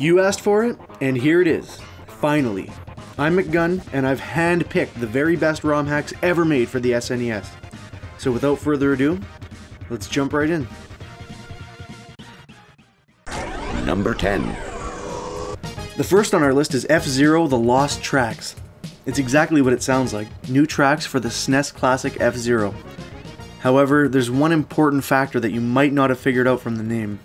You asked for it, and here it is. Finally. I'm McGunn, and I've handpicked the very best ROM hacks ever made for the SNES. So without further ado, let's jump right in. Number 10. The first on our list is F-Zero The Lost Tracks. It's exactly what it sounds like, new tracks for the SNES classic F-Zero. However, there's one important factor that you might not have figured out from the name.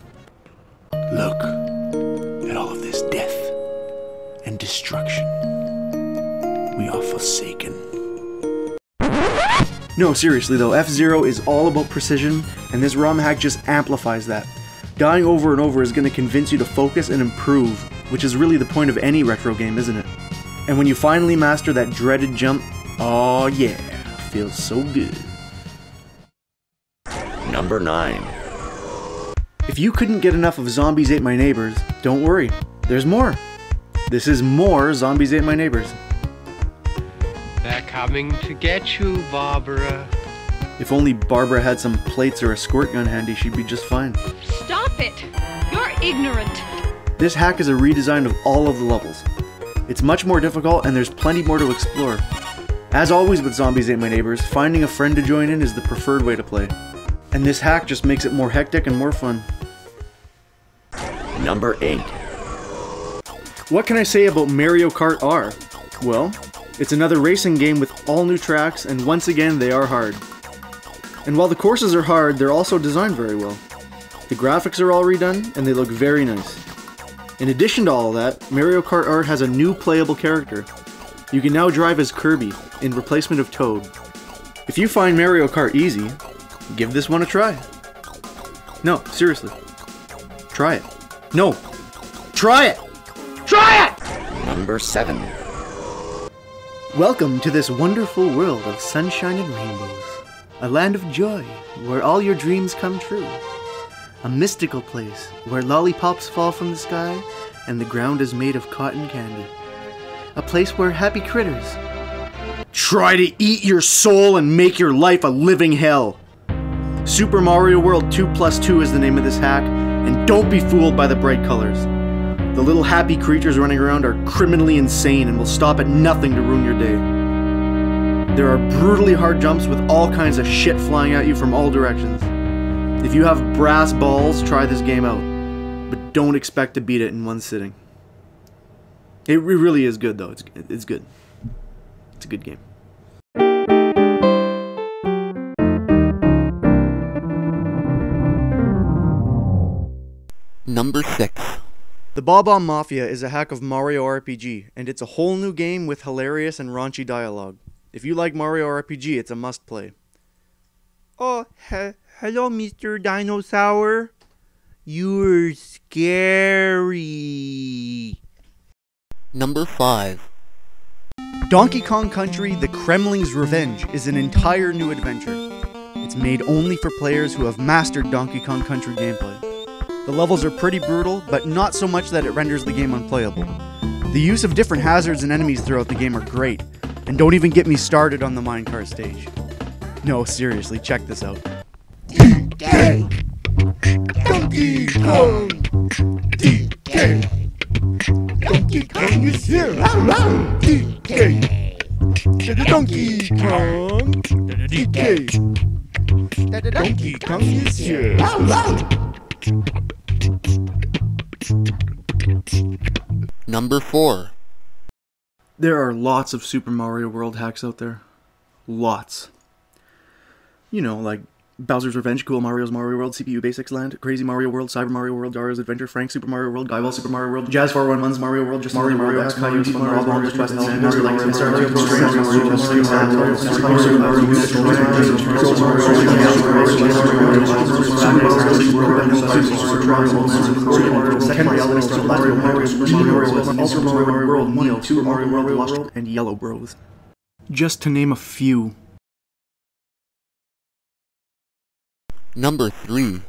No, seriously though, F-Zero is all about precision, and this ROM hack just amplifies that. Dying over and over is going to convince you to focus and improve, which is really the point of any retro game, isn't it? And when you finally master that dreaded jump, oh yeah, feels so good. Number 9. If you couldn't get enough of Zombies Ate My Neighbors, don't worry, there's more. This is more Zombies Ate My Neighbors. They're coming to get you, Barbara. If only Barbara had some plates or a squirt gun handy, she'd be just fine. Stop it! You're ignorant! This hack is a redesign of all of the levels. It's much more difficult and there's plenty more to explore. As always with Zombies Ate My Neighbors, finding a friend to join in is the preferred way to play. And this hack just makes it more hectic and more fun. Number 8. What can I say about Mario Kart R? Well, it's another racing game with all new tracks, and once again, they are hard. And while the courses are hard, they're also designed very well. The graphics are all redone, and they look very nice. In addition to all that, Mario Kart R has a new playable character. You can now drive as Kirby, in replacement of Toad. If you find Mario Kart easy, give this one a try. No, seriously. Try it. No. Try it! Try it! Number 7. Welcome to this wonderful world of sunshine and rainbows. A land of joy where all your dreams come true. A mystical place where lollipops fall from the sky and the ground is made of cotton candy. A place where happy critters try to eat your soul and make your life a living hell. Super Mario World 2 Plus 2 is the name of this hack, and don't be fooled by the bright colors. The little happy creatures running around are criminally insane and will stop at nothing to ruin your day. There are brutally hard jumps with all kinds of shit flying at you from all directions. If you have brass balls, try this game out, but don't expect to beat it in one sitting. It really is good though. It's it's good. It's a good game. Number 6. The Bob-omb Mafia is a hack of Mario RPG, and it's a whole new game with hilarious and raunchy dialogue. If you like Mario RPG, it's a must play. Oh, he- hello, Mr. Dinosaur. You're scary. Number 5. Donkey Kong Country The Kremling's Revenge is an entire new adventure. It's made only for players who have mastered Donkey Kong Country gameplay. The levels are pretty brutal, but not so much that it renders the game unplayable. The use of different hazards and enemies throughout the game are great, and don't even get me started on the minecart stage. No, seriously, check this out. Donkey Kong. Donkey Kong is here. Donkey Kong. Donkey Kong is here. Number 4. There are lots of Super Mario World hacks out there. Lots. You know, like Bowser's Revenge, Cool Mario's Mario World, CPU Basics Land, Crazy Mario World, Cyber Mario World, Dario's Adventure, Frank Super Mario World, Guy Super Mario World, Jazz 411's Mario World, Just Mario Mario X, Mario Team Mario Mario Just West Mario Mario Mario Star Mario Mario Mario Mario Mario Mario Mario and Yellow Bros. Just to name a few. Number 3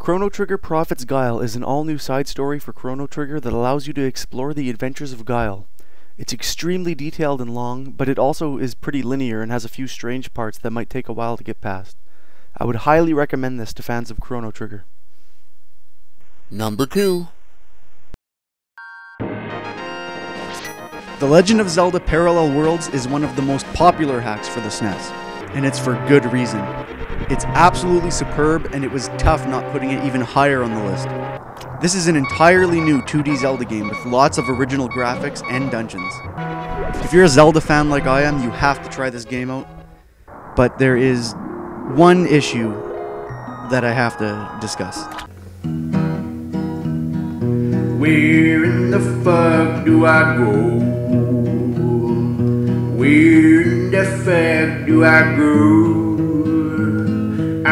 Chrono Trigger Prophet's Guile is an all-new side story for Chrono Trigger that allows you to explore the adventures of Guile. It's extremely detailed and long, but it also is pretty linear and has a few strange parts that might take a while to get past. I would highly recommend this to fans of Chrono Trigger. Number 2 The Legend of Zelda Parallel Worlds is one of the most popular hacks for the SNES, and it's for good reason. It's absolutely superb, and it was tough not putting it even higher on the list. This is an entirely new 2D Zelda game with lots of original graphics and dungeons. If you're a Zelda fan like I am, you have to try this game out. But there is one issue that I have to discuss. Where in the fuck do I go? Where in the fuck do I go?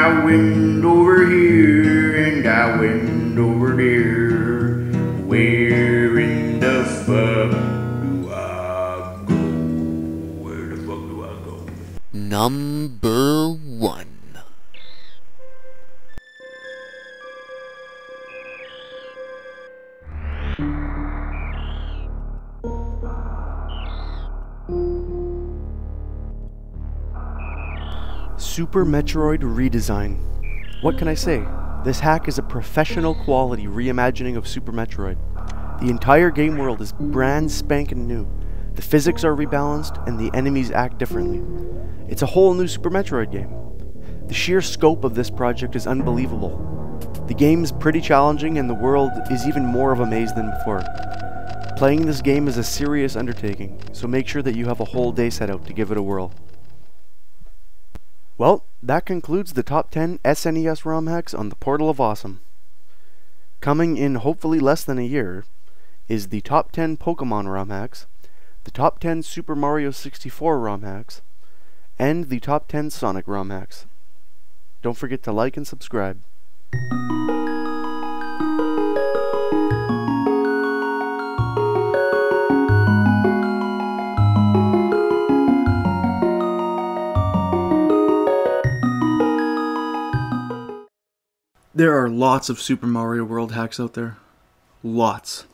I went over here and I went over there. Where in the fuck do I go? Where the fuck do I go? Number 1. Super Metroid Redesign. What can I say? This hack is a professional quality reimagining of Super Metroid. The entire game world is brand spanking new. The physics are rebalanced and the enemies act differently. It's a whole new Super Metroid game. The sheer scope of this project is unbelievable. The game's pretty challenging and the world is even more of a maze than before. Playing this game is a serious undertaking, so make sure that you have a whole day set out to give it a whirl. Well, that concludes the top 10 SNES ROM hacks on the Portal of Awesome. Coming in hopefully less than a year is the top 10 Pokemon ROM hacks, the top 10 Super Mario 64 ROM hacks, and the top 10 Sonic ROM hacks. Don't forget to like and subscribe. There are lots of Super Mario World hacks out there. Lots.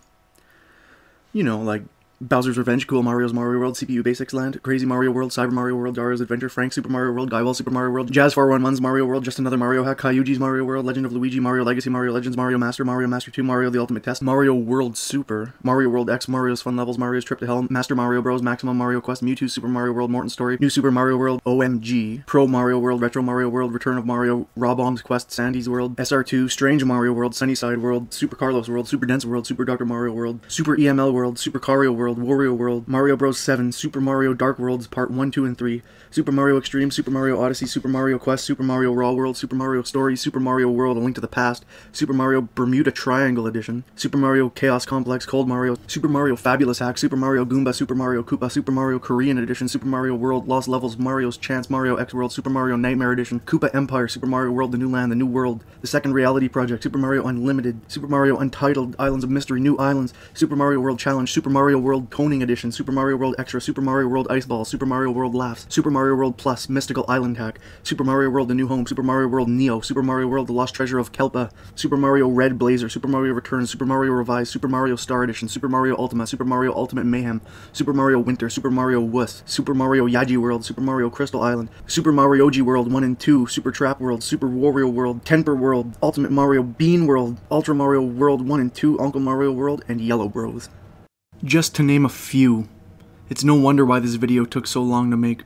You know, like Bowser's Revenge, Cool Mario's Mario World, CPU Basics Land, Crazy Mario World, Cyber Mario World, Dario's Adventure, Frank Super Mario World, Guywall Super Mario World, Jazz 411's Mario World, Just Another Mario Hack, Kyuji's Mario World, Legend of Luigi, Mario Legacy, Mario Legends, Mario Master, Mario Master 2, Mario The Ultimate Test, Mario World Super, Mario World X, Mario's Fun Levels, Mario's Trip to Hell, Master Mario Bros, Maximum Mario Quest, Mewtwo Super Mario World, Morton Story, New Super Mario World, OMG, Pro Mario World, Retro Mario World, Return of Mario, Rob-Omb's Quest, Sandy's World, SR2, Strange Mario World, Sunnyside World, Super Carlos World, Super Dense World, Super Dr. Mario World, Super EML World, Super Cario World, Wario World, Mario Bros 7, Super Mario Dark Worlds Part 1, 2, and 3, Super Mario Extreme, Super Mario Odyssey, Super Mario Quest, Super Mario Raw World, Super Mario Story, Super Mario World A Link to the Past, Super Mario Bermuda Triangle Edition, Super Mario Chaos Complex, Cold Mario, Super Mario Fabulous Hack, Super Mario Goomba, Super Mario Koopa, Super Mario Korean Edition, Super Mario World Lost Levels, Mario's Chance, Mario X World, Super Mario Nightmare Edition, Koopa Empire, Super Mario World The New Land, The New World, The Second Reality Project, Super Mario Unlimited, Super Mario Untitled, Islands of Mystery, New Islands, Super Mario World Challenge, Super Mario World Coning Edition, Super Mario World Extra, Super Mario World Ice Ball, Super Mario World Laughs, Super Mario World Plus, Mystical Island Hack, Super Mario World The New Home, Super Mario World Neo, Super Mario World The Lost Treasure of Kelpa, Super Mario Red Blazer, Super Mario Returns, Super Mario Revised, Super Mario Star Edition, Super Mario Ultima, Super Mario Ultimate Mayhem, Super Mario Winter, Super Mario Wuss, Super Mario Yaji World, Super Mario Crystal Island, Super Mario G World 1 and 2, Super Trap World, Super Wario World, Temper World, Ultimate Mario Bean World, Ultra Mario World 1 and 2, Uncle Mario World, and Yellow Bros. Just to name a few. It's no wonder why this video took so long to make.